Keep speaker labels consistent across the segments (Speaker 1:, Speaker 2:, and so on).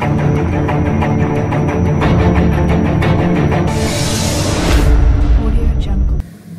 Speaker 1: Thank you.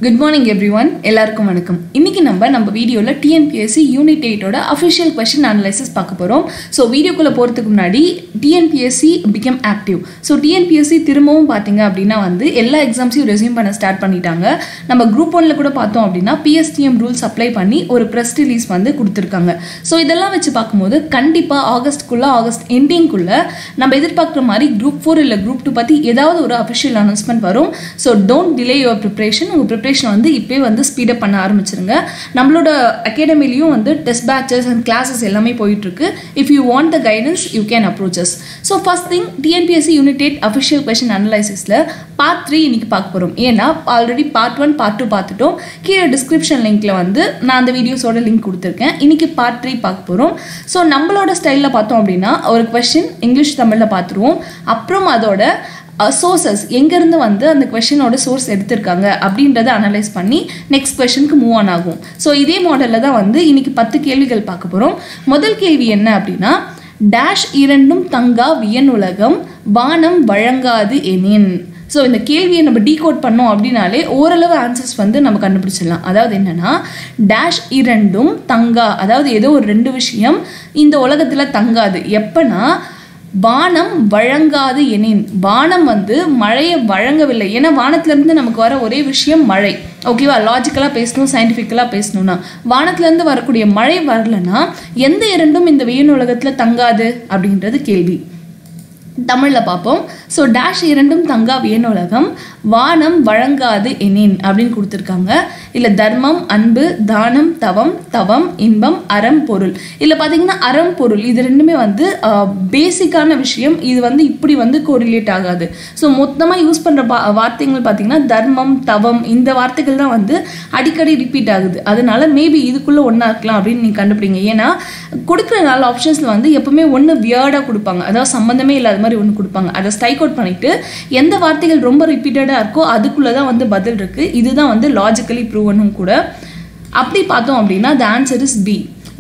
Speaker 1: Good morning everyone எல்லாருக்கும் வணக்கம். இன்னைக்கு நம்ம நம்ம வீடியோவில் டிஎன்பிஎஸ்சி யூனிட் எயிட்டோட அஃபிஷியல் கொஷின் அனலைசிஸ் பார்க்க போகிறோம் ஸோ வீடியோக்குள்ளே போகிறதுக்கு முன்னாடி TNPSC become active so TNPSC திரும்பவும் பார்த்தீங்க அப்படின்னா வந்து எல்லா எக்ஸாம்ஸையும் ரெசியூம் பண்ண ஸ்டார்ட் பண்ணிட்டாங்க. நம்ம குரூப் ஒன்ல கூட பார்த்தோம் அப்படின்னா பிஎஸ்டிஎம் ரூல்ஸ் அப்ளை பண்ணி ஒரு ப்ரெஸ் ரிலீஸ் வந்து கொடுத்துருக்காங்க. ஸோ இதெல்லாம் வச்சு பார்க்கும்போது கண்டிப்பாக ஆகஸ்ட்குள்ளே ஆகஸ்ட் எண்டிங்குள்ளே நம்ம எதிர்பார்க்குற மாதிரி குரூப் ஃபோர் இல்லை குரூப் டூ பற்றி ஏதாவது ஒரு அஃபிஷியல் அனௌன்ஸ்மெண்ட் வரும். So don't delay your preparation உங்கள் ப்ரிப்ரேஷன் வந்து இப்போயே வந்து ஸ்பீடப் பண்ண ஆரம்பிச்சிருங்க. நம்மளோட அகாடமிலையும் வந்து டெஸ்ட் பேச்சஸ் அண்ட் கிளாஸஸ் எல்லாமே போயிட்டுருக்கு. If you want the guidance you can approaches so first thing TNPSC unit eight official question அனலைசிஸில் part three இன்னைக்கு பார்க்க போகிறோம் ஏன்னா already part one part two பார்த்துட்டோம். கீழே டிஸ்கிரிப்ஷன் லிங்கில் வந்து நான் அந்த வீடியோஸோட லிங்க் கொடுத்துருக்கேன். இன்னைக்கு பார்ட் த்ரீ பார்க்க போகிறோம் ஸோ நம்மளோட ஸ்டைலில் பார்த்தோம் அப்படின்னா ஒரு கொஷின் இங்கிலீஷ் தமிழில் பார்த்துருவோம். அப்புறம் அதோட Uh, சோர்சஸ் எங்கேருந்து வந்து அந்த கொஷினோட சோர்ஸ் எடுத்திருக்காங்க அப்படின்றத அனலைஸ் பண்ணி நெக்ஸ்ட் கொஷனுக்கு மூவ் ஆன் ஆகும். ஸோ இதே மாடலில் தான் வந்து இன்னைக்கு பத்து கேள்விகள் பார்க்க போகிறோம் முதல் கேள்வி என்ன அப்படின்னா டேஷ் இரண்டும் தங்கா வியன் உலகம் வானம் வழங்காது எனின். ஸோ இந்த கேள்வியை நம்ம டீகோட் பண்ணோம் அப்படின்னாலே ஓரளவு ஆன்சர்ஸ் வந்து நம்ம கண்டுபிடிச்சிடலாம். அதாவது என்னன்னா டேஷ் இரண்டும் தங்கா அதாவது ஏதோ ஒரு ரெண்டு விஷயம் இந்த உலகத்தில் தங்காது. எப்போனா வானம் வழங்காது எனின். வானம் வந்து மழையை வழங்கவில்லை. ஏன்னா வானத்திலேருந்து நமக்கு வர ஒரே விஷயம் மழை. ஓகேவா லாஜிக்கலாக பேசணும் சயின்டிஃபிக்கலாக பேசணும்னா. வானத்திலேருந்து வரக்கூடிய மழை வரலன்னா எந்த இரண்டும் இந்த வெயில் உலகத்தில் தங்காது அப்படின்றது கேள்வி. தமிழில் பார்ப்போம். ஸோ டேஷ் இரண்டும் தங்கா வியனுலகம் வானம் வழங்காது எனின் அப்படின்னு கொடுத்துருக்காங்க. இல்லை தர்மம் அன்பு தானம் தவம் தவம் இன்பம் அறம் பொருள். இல்லை பார்த்தீங்கன்னா அறம் பொருள் இது ரெண்டுமே வந்து பேசிக்கான விஷயம். இது வந்து இப்படி வந்து கோரிலேட் ஆகாது. ஸோ மொத்தமாக யூஸ் பண்ணுற பா வார்த்தைகள் பார்த்தீங்கன்னா தர்மம் தவம் இந்த வார்த்தைகள் தான் வந்து அடிக்கடி ரிப்பீட் ஆகுது. அதனால மேபி இதுக்குள்ளே ஒன்றா இருக்கலாம் அப்படின்னு நீங்கள் கண்டுபிடிங்க. ஏன்னா கொடுக்குற நாலு ஆப்ஷன்ஸில் வந்து எப்பவுமே ஒன்று வியர்டாக கொடுப்பாங்க. அதாவது சம்மந்தமே இல்லாத மாதிரி ஒன்று கொடுப்பாங்க. அதை ஸ்டைக் அவுட் பண்ணிட்டு எந்த வார்த்தைகள் ரொம்ப ரிப்பீட்டடாக இருக்கோ அதுக்குள்ளே தான் வந்து பதில் இருக்குது இதுதான் வந்து லாஜிக்கலி ப்ரூவனும் கூட. அப்படி பார்த்தோம் அப்படின்னா the answer is B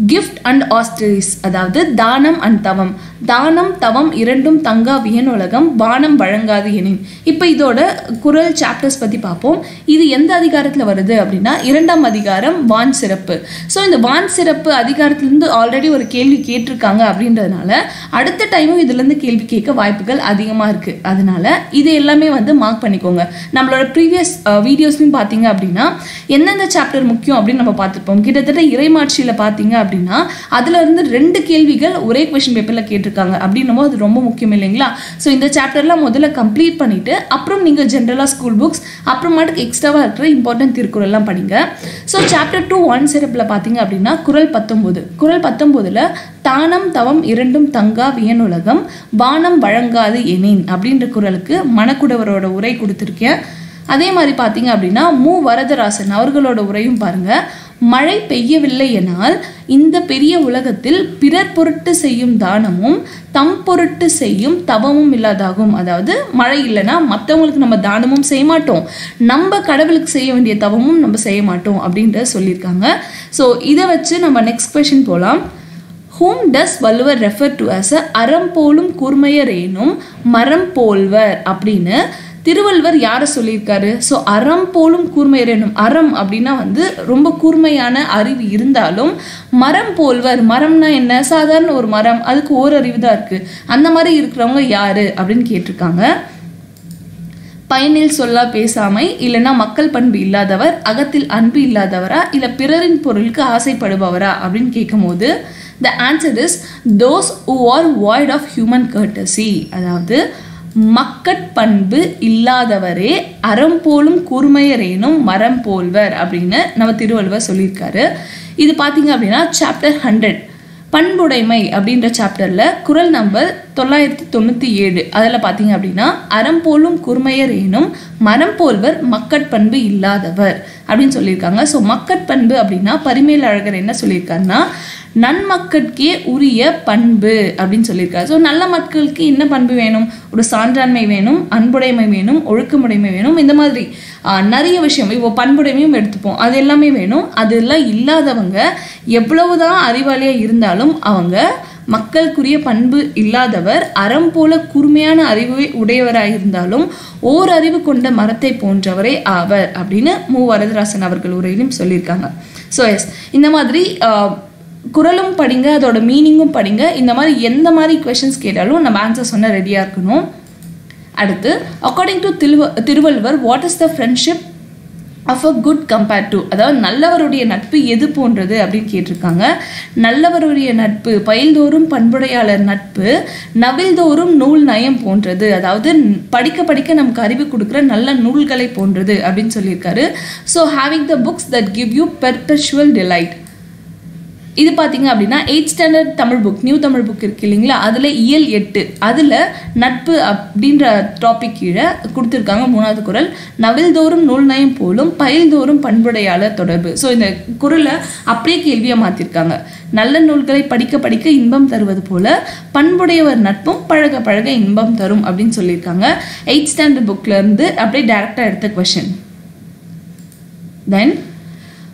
Speaker 1: gift and austerities அதாவது தானம் அண்ட் தவம். தானம் தவம் இரண்டும் தங்கா வியனுலகம் வானம் வழங்காது எனின். இப்போ இதோட குரல் சாப்டர்ஸ் பற்றி பார்ப்போம் இது எந்த அதிகாரத்தில் வருது அப்படின்னா இரண்டாம் அதிகாரம் வான் சிறப்பு. ஸோ இந்த வான் சிறப்பு அதிகாரத்திலேருந்து ஆல்ரெடி ஒரு கேள்வி கேட்டிருக்காங்க அப்படின்றதுனால அடுத்த டைமும் இதுலேருந்து கேள்வி கேட்க வாய்ப்புகள் அதிகமாக இருக்குது அதனால இது எல்லாமே வந்து மார்க் பண்ணிக்கோங்க. நம்மளோட ப்ரீவியஸ் வீடியோஸ்லையும் பார்த்தீங்க அப்படின்னா எந்தெந்த சாப்டர் முக்கியம் அப்படின்னு நம்ம பார்த்துருப்போம். கிட்டத்தட்ட இறைமாட்சியில் பார்த்தீங்க அப்படின்னா அதுல இருந்து ரெண்டு கேள்விகள் ஒரே கொஷின் பேப்பர்ல கேட்டிருக்காங்க. அப்படின்னும் அது ரொம்ப முக்கியம் இல்லைங்களா? ஸோ இந்த சாப்டர்லாம் முதல்ல கம்ப்ளீட் பண்ணிட்டு அப்புறம் நீங்க ஜென்ரலா ஸ்கூல் புக்ஸ் அப்புறமாட்டுக்கு எக்ஸ்ட்ராவா இருக்கிற இம்பார்ட்டன்ட் திருக்குறள்லாம் படிங்க. ஸோ சாப்டர் டூ ஒன் சிறப்பில் பார்த்தீங்க அப்படின்னா குரல் பத்தொம்போது குரல் பத்தொம்போதுல தானம் தவம் இரண்டும் தங்கா வியனுலகம் வானம் வழங்காது எனின் அப்படின்ற குரலுக்கு மணக்குடவரோட உரை கொடுத்துருக்கேன். அதே மாதிரி பார்த்தீங்க அப்படின்னா மு. வரதராசன் அவர்களோட உரையும் பாருங்க. மழை பெய்யவில்லை எனால் இந்த பெரிய உலகத்தில் பிறர் பொருட்டு செய்யும் தானமும் தம் பொருட்டு செய்யும் தவமும் இல்லாதாகும். அதாவது மழை இல்லைன்னா மற்றவங்களுக்கு நம்ம தானமும் செய்ய மாட்டோம். நம்ம கடவுளுக்கு செய்ய வேண்டிய தவமும் நம்ம செய்ய மாட்டோம் அப்படின்ற சொல்லியிருக்காங்க. ஸோ இதை வச்சு நம்ம நெக்ஸ்ட் கொஷின் போகலாம் whom does Valluvar refer to as a அறம் போலும் கூர்மையர் ஏனும் மரம் போல்வர் அப்படின்னு திருவள்ளுவர் யாரை சொல்லியிருக்காரு? ஸோ அறம் போலும் கூர்மையர் எனும் அறம் அப்படின்னா வந்து ரொம்ப கூர்மையான அறிவு இருந்தாலும் மரம் போல்வர் மரம்னா என்ன? சாதாரண ஒரு மரம் அதுக்கு ஓர் அறிவு தான் இருக்கு. அந்த மாதிரி இருக்கிறவங்க யாரு அப்படின்னு கேட்டிருக்காங்க. பயனில் சொல்லா பேசாமை இல்லைன்னா மக்கள் பண்பு இல்லாதவர் அகத்தில் அன்பு இல்லாதவரா இல்லை பிறரின் பொருளுக்கு ஆசைப்படுபவரா அப்படின்னு கேட்கும்போது the answer is those who are void of human courtesy அதாவது மக்கட்பண்பு இல்லாதவரே அறம் போலும் கூர்மையரேனும் மரம் போல்வர் அப்படின்னு நம்ம திருவள்ளுவர் சொல்லியிருக்காரு. இது பார்த்தீங்க அப்படின்னா சாப்டர் ஹண்ட்ரட் பண்புடைமை அப்படின்ற சாப்டரில் குரல் நம்பர் தொள்ளாயிரத்தி தொண்ணூற்றி ஏழு. அதில் பார்த்தீங்க அப்படின்னா அறம் போலும் குர்மையர் எனும் மரம் போல்வர் மக்கட்பண்பு இல்லாதவர் அப்படின்னு சொல்லியிருக்காங்க. ஸோ மக்கட்பண்பு அப்படின்னா பரிமேல் அழகர் என்ன சொல்லியிருக்காருன்னா நன்மக்கட்கே உரிய பண்பு அப்படின்னு சொல்லியிருக்காரு. ஸோ நல்ல மக்களுக்கு என்ன பண்பு வேணும்? ஒரு சான்றாண்மை வேணும் அன்புடைமை வேணும் ஒழுக்கமுடைமை வேணும் இந்த மாதிரி நிறைய விஷயம் இப்போ பண்புடைமையும் எடுத்துப்போம். அது எல்லாமே வேணும். அதெல்லாம் இல்லாதவங்க எவ்வளவுதான் அறிவாளியாக இருந்தாலும் அவங்க மக்களுக்குரிய பண்பு இல்லாதவர் அறம் போல கூர்மையான அறிவு உடையவராயிருந்தாலும் ஓர் அறிவு கொண்ட மரத்தை போன்றவரே ஆவர் அப்படின்னு மு. வரதராசன் அவர்கள் உரையிலும் சொல்லியிருக்காங்க. ஸோ எஸ் இந்த மாதிரி குரலும் படிங்க அதோட மீனிங்கும் படிங்க. இந்த மாதிரி எந்த மாதிரி கொஷின்ஸ் கேட்டாலும் நம்ம ஆன்சர் சொன்ன ரெடியாக இருக்கணும். அடுத்து அக்கார்டிங் டு திருவ Thiruvalluvar what is the friendship of a good compared to அதாவது நல்லவருடைய நட்பு எது போன்றது அப்படின்னு கேட்டிருக்காங்க. நல்லவருடைய நட்பு பயில்தோறும் பண்புடையாளர் நட்பு நவில்தோறும் நூல் நயம் போன்றது. அதாவது படிக்க படிக்க நமக்கு அறிவு கொடுக்குற நல்ல நூல்களை போன்றது அப்படின்னு சொல்லியிருக்காரு. So having the books that give you perpetual delight இது பார்த்தீங்க அப்படின்னா eight standard Tamil book new Tamil book இருக்கு இல்லைங்களா? அதில் இயல் எட்டு. அதில் நட்பு அப்படின்ற டாபிக் கீழே கொடுத்துருக்காங்க மூணாவது குரல். நவில்தோறும் நூல் நயம் போலும் பயில்தோறும் பண்புடையாளர் தொடர்பு. ஸோ இந்த குரலை அப்படியே கேள்வியாக மாற்றிருக்காங்க நல்ல நூல்களை படிக்க படிக்க இன்பம் தருவது போல பண்புடையவர் நட்பும் பழக பழக இன்பம் தரும் அப்படின்னு சொல்லியிருக்காங்க. எயிட் ஸ்டாண்டர்ட் புக்லேருந்து அப்படியே டேரெக்டாக எடுத்த question then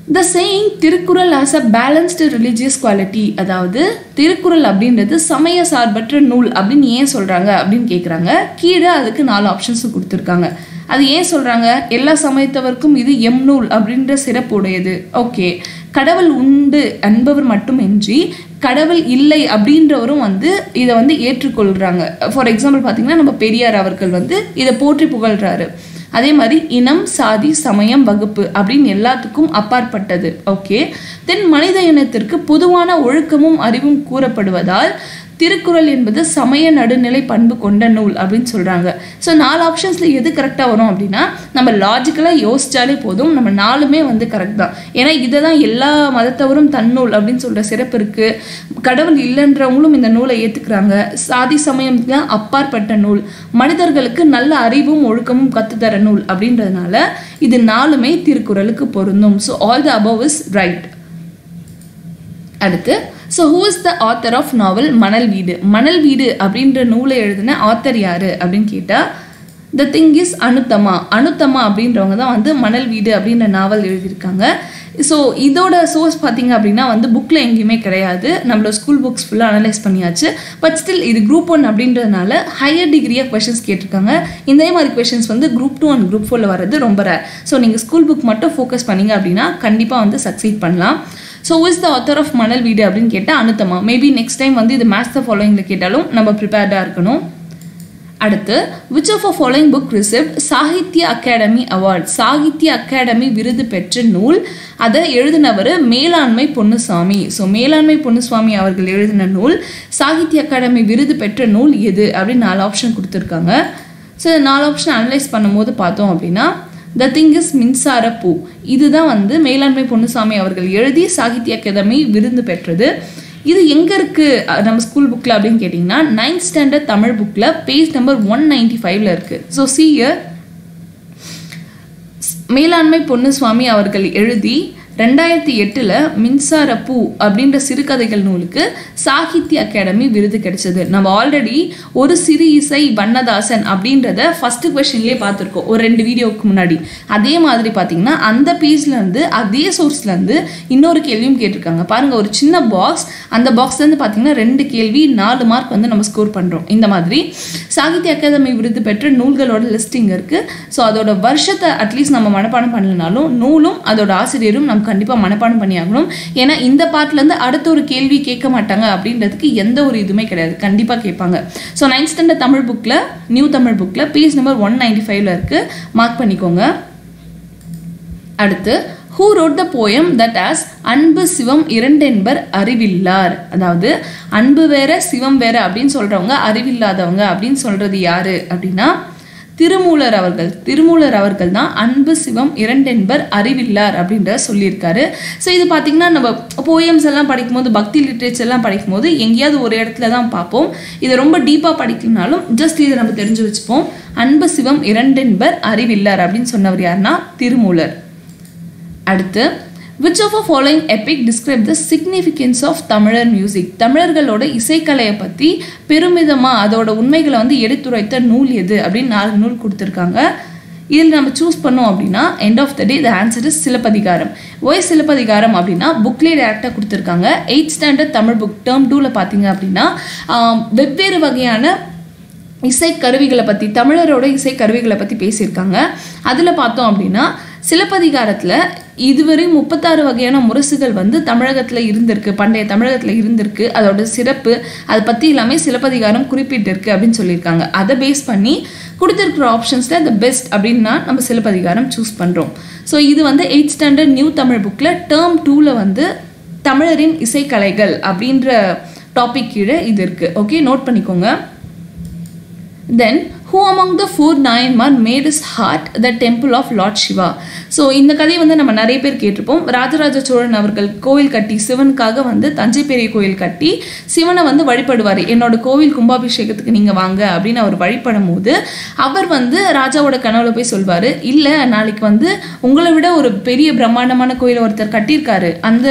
Speaker 1: the saying Thirukkural as a balanced religious quality அதாவது திருக்குறள் அப்படின்றது சமய சார்பற்ற நூல் அப்படின்னு ஏன் சொல்கிறாங்க அப்படின்னு கேட்குறாங்க கீழே அதுக்கு நாலு ஆப்ஷன்ஸும் கொடுத்துருக்காங்க. அது ஏன் சொல்கிறாங்க எல்லா சமயத்தவருக்கும் இது எம் நூல் அப்படின்ற சிறப்பு உடையது. ஓகே. கடவுள் உண்டு என்பவர் மட்டுமின்றி கடவுள் இல்லை அப்படின்றவரும் வந்து இதை வந்து ஏற்றுக்கொள்கிறாங்க ஃபார் எக்ஸாம்பிள் பார்த்தீங்கன்னா நம்ம பெரியார் அவர்கள் வந்து இதை போற்றி புகழ்கிறாரு அதே மாதிரி இனம் சாதி சமயம் வகுப்பு அப்படின்னு எல்லாத்துக்கும் அப்பாற்பட்டது. ஓகே தென் மனித இனத்திற்கு பொதுவான ஒழுக்கமும் அறிவும் கூறப்படுவதால் திருக்குறள் என்பது சமய நடுநிலை பண்பு கொண்ட நூல் அப்படின்னு சொல்கிறாங்க ஸோ நாலு ஆப்ஷன்ஸில் எது கரெக்டாக வரும் அப்படின்னா நம்ம லாஜிக்கலாக யோசித்தாலே போதும். நம்ம நாலுமே வந்து கரெக்ட் தான். ஏன்னா இதை தான் எல்லா மதத்தவரும் தன்னூல் அப்படின்னு சொல்கிற சிறப்பு இருக்குது கடவுள் இல்லைன்றவங்களும் இந்த நூலை ஏற்றுக்கிறாங்க சாதி சமயம் தான் அப்பாற்பட்ட நூல். மனிதர்களுக்கு நல்ல அறிவும் ஒழுக்கமும் கற்றுத்தர நூல் அப்படின்றதுனால இது நாலுமே திருக்குறளுக்கு பொருந்தும். So all the above is right அடுத்து so who is the author of novel Manal Veedu Manal வீடு அப்படின்ற நூலை எழுதின ஆத்தர் யார் அப்படின்னு கேட்டால் the thing is Anuthama Anuthama அப்படின்றவங்க தான் வந்து மணல் வீடு அப்படின்ற நாவல் எழுதியிருக்காங்க. ஸோ இதோட சோர்ஸ் பார்த்தீங்க அப்படின்னா வந்து புக்கில் எங்கேயுமே கிடையாது. நம்மளோட ஸ்கூல் புக்ஸ் ஃபுல்லாக அனலைஸ் பண்ணியாச்சு. பட் ஸ்டில் இது குரூப் ஒன் அப்படின்றதுனால ஹையர் டிகிரியாக கொஷின்ஸ் கேட்டிருக்காங்க. இதே மாதிரி கொஷின்ஸ் வந்து குரூப் டூ அண்ட் குரூப் ஃபோரில் வர்றது ரொம்ப ரேர் ஸோ நீங்கள் ஸ்கூல் புக் மட்டும் ஃபோக்கஸ் பண்ணீங்க அப்படின்னா கண்டிப்பாக வந்து சக்சீட் பண்ணலாம். So is the author of Manal Veedu அப்படின்னு கேட்டால் அனுத்தமா. மேபி நெக்ஸ்ட் டைம் வந்து இது மேத்ஸ் த ஃபாலோயிங்கில் கேட்டாலும் நம்ம ப்ரிப்பேர்டாக இருக்கணும். அடுத்து which of a following book received Sahitya Akademi award Sahitya Akademi விருது பெற்ற நூல் அதை எழுதினவர் மேலாண்மை பொன்னுசாமி. ஸோ மேலாண்மை பொன்னுசாமி அவர்கள் எழுதின நூல் சாகித்ய அகாடமி விருது பெற்ற நூல் எது? அப்படின்னு நாலு ஆப்ஷன் கொடுத்துருக்காங்க. ஸோ நாலு ஆப்ஷன் அனலைஸ் பண்ணும்போது பார்த்தோம் அப்படின்னா த திங் இஸ் மின்சார பூ. இதுதான் வந்து மேலாண்மை பொன்னுசாமி அவர்கள் எழுதி சாகித்ய அகாதமி விருது பெற்றது. இது எங்கே இருக்குது நம்ம ஸ்கூல் புக்கில் அப்படின்னு கேட்டிங்கன்னா நைன்த் ஸ்டாண்டர்ட் தமிழ் புக்கில் பேஜ் நம்பர் ஒன் நைன்டி ஃபைவ்ல இருக்குது ஸோ சி மேலாண்மை பொன்னுசுவாமி அவர்கள் எழுதி ரெண்டாயிரத்தி எட்டில் மின்சார பூ அப்படின்ற சிறுகதைகள் நூலுக்கு சாகித்ய அகாடமி விருது கிடைச்சது. நம்ம ஆல்ரெடி ஒரு சிறு இசை வண்ணதாசன் அப்படின்றத ஃபர்ஸ்ட் கொஸ்டின்லேயே பார்த்துருக்கோம். ஒரு ரெண்டு வீடியோவுக்கு முன்னாடி. அதே மாதிரி பார்த்தீங்கன்னா அந்த பேஜ்லேருந்து அதே சோர்ஸ்லேருந்து இன்னொரு கேள்வியும் கேட்டிருக்காங்க. பாருங்கள் ஒரு சின்ன பாக்ஸ் அந்த பாக்ஸ்லேருந்து பார்த்தீங்கன்னா ரெண்டு கேள்வி நாலு மார்க் வந்து நம்ம ஸ்கோர் பண்ணுறோம் இந்த மாதிரி சாகித்ய அகாதமி விருது பெற்ற நூல்களோட லிஸ்டிங் இருக்குது ஸோ அதோட வருஷத்தை அட்லீஸ்ட் நம்ம மனப்பாடம் பண்ணலனாலும் நூலும் அதோட ஆசிரியரும் நமக்கு கண்டிப்பாக மனப்பாடம் பண்ணி ஆகணும் ஏன்னா இந்த பார்ட்லேருந்து அடுத்த ஒரு கேள்வி கேட்க மாட்டாங்க அப்படின்றதுக்கு எந்த ஒரு இதுவுமே கிடையாது. கண்டிப்பாக கேட்பாங்க. ஸோ நைன்த் ஸ்டாண்டர்ட் தமிழ் புக்கில் நியூ தமிழ் புக்கில் பேஜ் நம்பர் ஒன் நைன்டி ஃபைவ்ல இருக்குது மார்க் பண்ணிக்கோங்க. அடுத்து who wrote the poem that as அன்பு சிவம் இரண்டென்பர் அறிவில்லார்? அதாவது அன்பு வேற சிவம் வேற அப்படின்னு சொல்றவங்க அறிவில்லாதவங்க அப்படின்னு சொல்றது யாரு அப்படின்னா திருமூலர் அவர்கள். திருமூலர் அவர்கள் தான் அன்பு சிவம் இரண்டென்பர் அறிவில்லார் அப்படின்ற சொல்லியிருக்காரு. ஸோ இது பார்த்தீங்கன்னா நம்ம போயம்ஸ் எல்லாம் படிக்கும்போது பக்தி லிட்ரேச்சர்லாம் படிக்கும்போது எங்கேயாவது ஒரு இடத்துல தான் பார்ப்போம். இதை ரொம்ப டீப்பாக படிக்கணும்னாலும் ஜஸ்ட் இதை நம்ம தெரிஞ்சு வச்சுப்போம். அன்பு சிவம் இரண்டென்பர் அறிவில்லார் அப்படின்னு சொன்னவர் யாருன்னா திருமூலர். அடுத்து which of a following epic describe the significance of Tamilar music தமிழர்களோட இசைக்கலையை பற்றி பெருமிதமாக அதோட உண்மைகளை வந்து எடுத்துரைத்த நூல் எது அப்படின்னு நாலு நூல் கொடுத்துருக்காங்க. இதில் நம்ம சூஸ் பண்ணோம் அப்படின்னா end of the day the answer is Silappathikaram. Why Silappathikaram அப்படின்னா புக்லேயே டேரெக்டாக கொடுத்துருக்காங்க. Eight standard Tamil book term டூவில் பார்த்தீங்க அப்படின்னா வெவ்வேறு வகையான இசை கருவிகளை பற்றி தமிழரோட இசை கருவிகளை பற்றி பேசியிருக்காங்க. அதில் பார்த்தோம் அப்படின்னா சிலப்பதிகாரத்தில் இதுவரை முப்பத்தாறு வகையான முரசுகள் வந்து தமிழகத்தில் இருந்திருக்கு பண்டைய தமிழகத்தில் இருந்திருக்கு. அதோட சிறப்பு அதை பற்றி எல்லாமே சிலப்பதிகாரம் குறிப்பிட்டிருக்கு அப்படின்னு சொல்லியிருக்காங்க. அதை பேஸ் பண்ணி கொடுத்துருக்குற ஆப்ஷன்ஸில் த பெஸ்ட் அப்படின்னா நம்ம சிலப்பதிகாரம் சூஸ் பண்ணுறோம் ஸோ இது வந்து எயிட் ஸ்டாண்டர்ட் நியூ தமிழ் புக்கில் டேர்ம் டூவில் வந்து தமிழரின் இசைக்கலைகள் அப்படின்ற டாபிக் கீழே இது இருக்குது ஓகே நோட் பண்ணிக்கோங்க. Then who among the four Nayanmar made his heart the temple of lord Siva so இந்த கதையை வந்து நம்ம நிறைய பேர் கேட்டிருப்போம். ராஜராஜ சோழன் அவர்கள் கோவில் கட்டி சிவனுக்காக வந்து தஞ்சை பெரிய கோயில் கட்டி சிவனை வந்து வழிபடுவார். என்னோட கோவில் கும்பாபிஷேகத்துக்கு நீங்கள் வாங்க அப்படின்னு அவர் வழிபடும் போது அவர் வந்து ராஜாவோட கனவுல போய் சொல்வார் இல்லை நாளைக்கு வந்து உங்களை விட ஒரு பெரிய பிரம்மாண்டமான கோயில் ஒருத்தர் கட்டியிருக்காரு. அந்த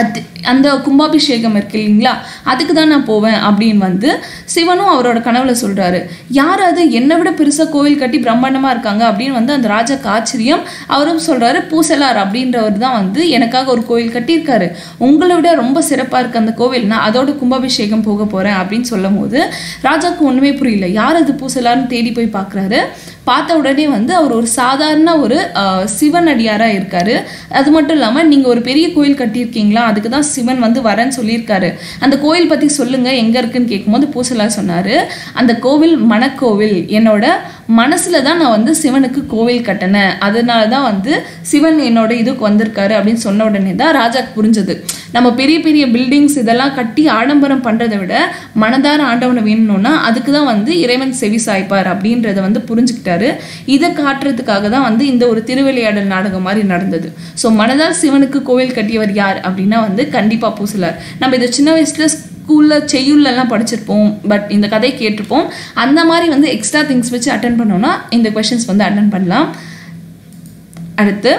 Speaker 1: அது அந்த கும்பாபிஷேகம் இருக்கு இல்லைங்களா? அதுக்கு தான் நான் போவேன் அப்படின்னு வந்து சிவனும் அவரோட கனவுல சொல்றாரு. யார் அது? என்னை விட பெருசாக கோவில் கட்டி பிரம்மாண்டமாக இருக்காங்க? அப்படின்னு வந்து அந்த ராஜாக்கு ஆச்சரியம் அவரும் சொல்றாரு. பூசலார் அப்படின்றவர் தான் வந்து எனக்காக ஒரு கோவில் கட்டியிருக்காரு. உங்களை விட ரொம்ப சிறப்பாக இருக்கு அந்த கோவில். நான் அதோட கும்பாபிஷேகம் போக போறேன் அப்படின்னு சொல்லும் போது ராஜாக்கு ஒன்றுமே புரியல. யார் அது பூசலார்னு தேடி போய் பார்க்குறாரு பார்த்த உடனே வந்து அவர் ஒரு சாதாரண ஒரு சிவன் அடியாராக இருக்காரு. அது மட்டும் இல்லாமல் நீங்கள் ஒரு பெரிய கோயில் கட்டியிருக்கீங்களா? அதுக்கு தான் சிவன் வந்து வரேன்னு சொல்லியிருக்காரு. அந்த கோயில் பற்றி சொல்லுங்கள் எங்கே இருக்குன்னு கேட்கும்போது பூசலா சொன்னாரு அந்த கோவில் மணக்கோவில். என்னோட மனசில் தான் நான் வந்து சிவனுக்கு கோவில் கட்டினேன். அதனால தான் வந்து சிவன் என்னோட இதுக்கு வந்திருக்காரு அப்படின்னு சொன்ன உடனே தான் ராஜாக்கு புரிஞ்சது. நம்ம பெரிய பெரிய பில்டிங்ஸ் இதெல்லாம் கட்டி ஆடம்பரம் பண்ணுறதை விட மனதார ஆண்டவனை வேணும்னா அதுக்கு தான் வந்து இறைவன் செவி சாய்ப்பார் அப்படின்றத வந்து புரிஞ்சுக்கிட்டாரு. இதை காட்டுறதுக்காக தான் வந்து இந்த ஒரு திருவிளையாடல் நாடகம் மாதிரி நடந்தது. ஸோ மனதார் சிவனுக்கு கோவில் கட்டியவர் யார் அப்படின்னா வந்து கண்டிப்பாக பூசலார் நம்ம இதை சின்ன வயசுல ஸ்கூலில் செய்யுள்ளெல்லாம் படிச்சிருப்போம். பட் இந்த கதை கேட்டிருப்போம். அந்த மாதிரி வந்து எக்ஸ்ட்ரா திங்ஸ் வச்சு அட்டன் பண்ணோம்னா இந்த கொஷின்ஸ் வந்து அட்டன் பண்ணலாம். அடுத்து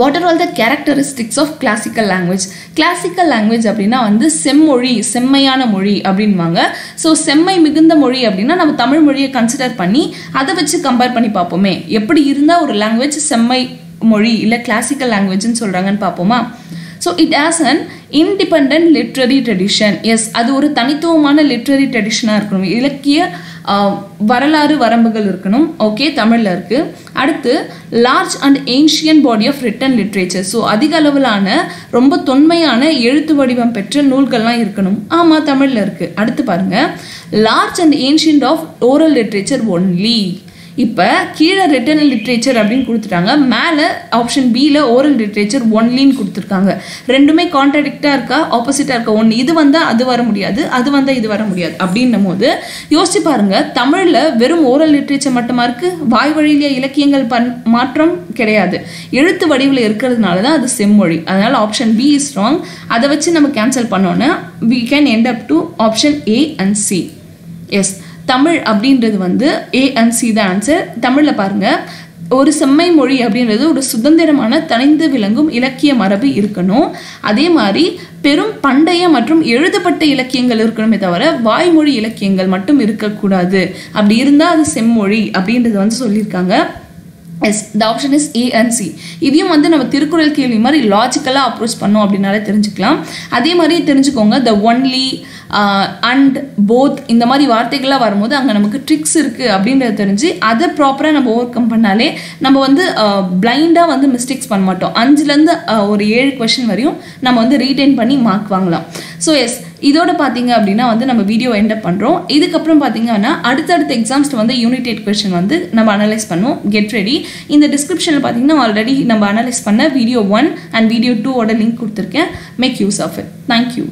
Speaker 1: what are all the characteristics of classical language classical language அப்படின்னா வந்து செம்மொழி செம்மையான மொழி அப்படின்வாங்க. ஸோ செம்மை மிகுந்த மொழி அப்படின்னா நம்ம தமிழ் மொழியை கன்சிடர் பண்ணி அதை வச்சு கம்பேர் பண்ணி பார்ப்போமே. எப்படி இருந்தால் ஒரு லாங்குவேஜ் செம்மை மொழி இல்லை கிளாசிக்கல் லாங்குவேஜ்னு சொல்கிறாங்கன்னு பார்ப்போமா? So it has an independent literary tradition yes அது ஒரு தனித்துவமான லிட்ரரி ட்ரெடிஷனாக இருக்கணும். இலக்கிய வரலாறு வரம்புகள் இருக்கணும். ஓகே தமிழில் இருக்குது அடுத்து large and ancient body of written literature so அதிக அளவிலான ரொம்ப தொன்மையான எழுத்து வடிவம் பெற்ற நூல்கள்லாம் இருக்கணும். ஆமாம் தமிழில் இருக்குது அடுத்து பாருங்கள் large and ancient of oral literature only இப்போ கீழே ரிட்டன் லிட்ரேச்சர் அப்படின்னு கொடுத்துட்டாங்க. மேலே ஆப்ஷன் பியில் ஓரல் லிட்ரேச்சர் ஒன்லின்னு கொடுத்துருக்காங்க. ரெண்டுமே கான்ட்ராடிக்டாக இருக்கா? ஆப்போசிட்டாக இருக்கா? ஒன்று இது வந்தால் அது வர முடியாது அது வந்தால் இது வர முடியாது அப்படின்னும் போது யோசிச்சு பாருங்க. தமிழில் வெறும் ஓரல் லிட்ரேச்சர் மட்டுமா இருக்கு? வாய் வழியிலே இலக்கியங்கள் பண் மாற்றம் கிடையாது. எழுத்து வடிவில் இருக்கிறதுனால தான் அது செம்மொழி. அதனால் ஆப்ஷன் பி இஸ் ராங் அதை வச்சு நம்ம கேன்சல் பண்ணோன்னா we can end up to option A and C yes Tamil அப்படின்றது வந்து ஏ அண்ட் சி தான் ஆன்சர் தமிழில் பாருங்கள் ஒரு செம்மை மொழி அப்படின்றது ஒரு சுதந்திரமான தனிந்து விளங்கும் இலக்கிய மரபு இருக்கணும். அதே மாதிரி பெரும் பண்டைய மற்றும் எழுதப்பட்ட இலக்கியங்கள் இருக்கணுமே தவிர வாய்மொழி இலக்கியங்கள் மட்டும் இருக்கக்கூடாது. அப்படி இருந்தால் அது செம்மொழி அப்படின்றது வந்து சொல்லியிருக்காங்க. Yes the option is A and C இதையும் வந்து நம்ம திருக்குறள் கேள்வி மாதிரி லாஜிக்கலாக அப்ரோச் பண்ணோம் அப்படின்னாலே தெரிஞ்சுக்கலாம். அதே மாதிரி தெரிஞ்சுக்கோங்க த ஒன்லி அண்ட் போத் இந்த மாதிரி வார்த்தைகள்லாம் வரும்போது அங்கே நமக்கு ட்ரிக்ஸ் இருக்குது அப்படின்றத தெரிஞ்சு அதை ப்ராப்பராக நம்ம ஓவர் கம் பண்ணாலே நம்ம வந்து uh, பிளைண்டாக வந்து மிஸ்டேக்ஸ் பண்ண மாட்டோம். அஞ்சுலேருந்து uh, ஒரு ஏழு கொஷின் வரையும் நம்ம வந்து ரீடைன் பண்ணி மார்க் வாங்கலாம். ஸோ எஸ் இதோட பார்த்தீங்க அப்படின்னா வந்து நம்ம வீடியோ எண்ட் அப் பண்ணுறோம் இதுக்கப்புறம் பார்த்தீங்கன்னா அடுத்தடுத்த எக்ஸாம்ஸ்ட்டு வந்து யூனிட் எயிட் வந்து நம்ம அனலைஸ் பண்ணுவோம். கெட் ரெடி இந்த டிஸ்கிரிப்ஷனில் பார்த்தீங்கன்னா ஆல்ரெடி நம்ம அனலைஸ் பண்ண வீடியோ ஒன் அண்ட் வீடியோ டூவோட லிங்க் கொடுத்துருக்கேன். Make use of it thank you